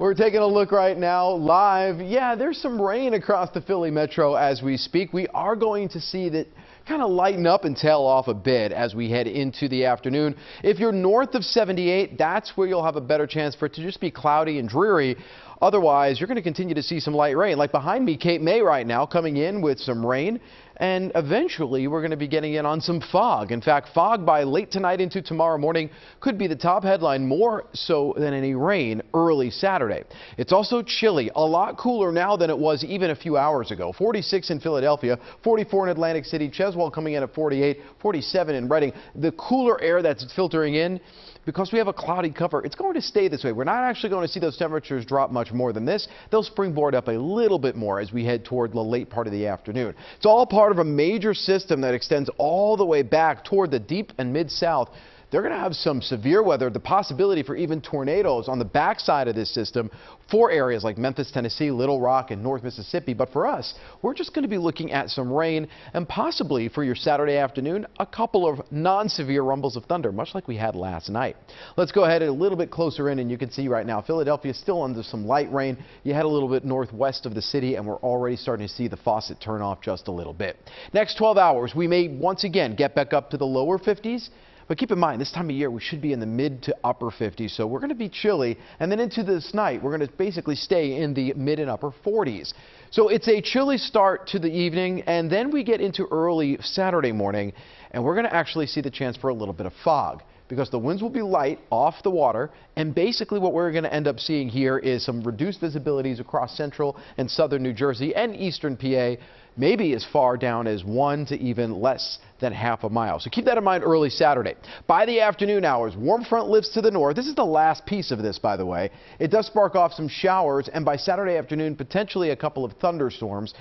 We're taking a look right now live. Yeah, there's some rain across the Philly metro as we speak. We are going to see that kind of lighten up and tail off a bit as we head into the afternoon. If you're north of 78, that's where you'll have a better chance for it to just be cloudy and dreary. Otherwise, you're going to continue to see some light rain. Like behind me, Cape May right now coming in with some rain. And eventually, we're going to be getting in on some fog. In fact, fog by late tonight into tomorrow morning could be the top headline, more so than any rain early Saturday. It's also chilly, a lot cooler now than it was even a few hours ago. 46 in Philadelphia, 44 in Atlantic City, Cheswold coming in at 48, 47 in Reading. The cooler air that's filtering in because we have a cloudy cover, it's going to stay this way. We're not actually going to see those temperatures drop much more than this. They'll springboard up a little bit more as we head toward the late part of the afternoon. It's all part of a major system that extends all the way back toward the deep and mid-south they're going to have some severe weather, the possibility for even tornadoes on the backside of this system for areas like Memphis, Tennessee, Little Rock, and North Mississippi. But for us, we're just going to be looking at some rain and possibly for your Saturday afternoon, a couple of non-severe rumbles of thunder, much like we had last night. Let's go ahead a little bit closer in, and you can see right now Philadelphia is still under some light rain. You head a little bit northwest of the city, and we're already starting to see the faucet turn off just a little bit. Next 12 hours, we may once again get back up to the lower 50s. But keep in mind, this time of year, we should be in the mid to upper 50s, so we're going to be chilly. And then into this night, we're going to basically stay in the mid and upper 40s. So it's a chilly start to the evening, and then we get into early Saturday morning, and we're going to actually see the chance for a little bit of fog because the winds will be light off the water. And basically what we're going to end up seeing here is some reduced visibilities across central and southern New Jersey and eastern PA, maybe as far down as one to even less than half a mile. So keep that in mind early Saturday. By the afternoon hours, warm front lifts to the north. This is the last piece of this, by the way. It does spark off some showers, and by Saturday afternoon, potentially a couple of thunderstorms.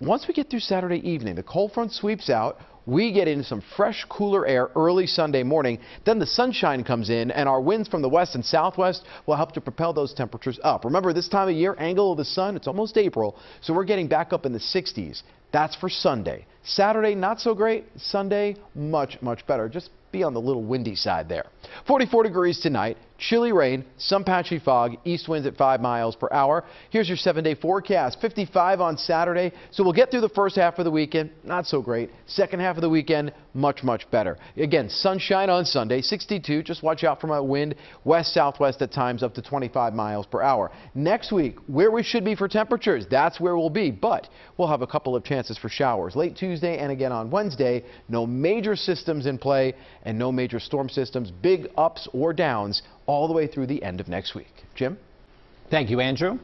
Once we get through Saturday evening, the cold front sweeps out we get in some fresh, cooler air early Sunday morning. Then the sunshine comes in, and our winds from the west and southwest will help to propel those temperatures up. Remember, this time of year, angle of the sun, it's almost April, so we're getting back up in the 60s. That's for Sunday. Saturday, not so great. Sunday, much, much better. Just be on the little windy side there. 44 degrees tonight, chilly rain, some patchy fog, east winds at 5 miles per hour. Here's your seven day forecast 55 on Saturday. So we'll get through the first half of the weekend, not so great. Second half of the weekend, much, much better. Again, sunshine on Sunday, 62. Just watch out for my wind, west southwest at times up to 25 miles per hour. Next week, where we should be for temperatures, that's where we'll be. But we'll have a couple of chances for showers late Tuesday and again on Wednesday. No major systems in play and no major storm systems, big ups or downs all the way through the end of next week. Jim? Thank you, Andrew.